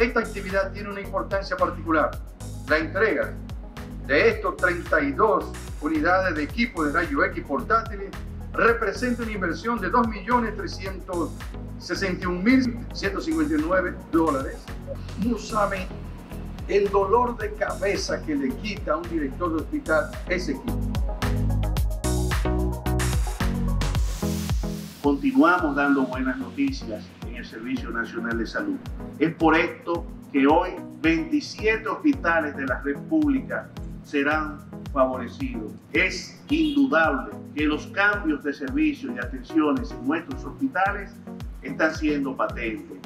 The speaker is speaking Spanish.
esta actividad tiene una importancia particular. La entrega de estos 32 unidades de equipo de rayo X portátiles representa una inversión de 2.361.159 dólares. No saben el dolor de cabeza que le quita a un director de hospital ese equipo. Continuamos dando buenas noticias en el Servicio Nacional de Salud. Es por esto que hoy 27 hospitales de la República serán favorecidos. Es indudable que los cambios de servicios y atenciones en nuestros hospitales están siendo patentes.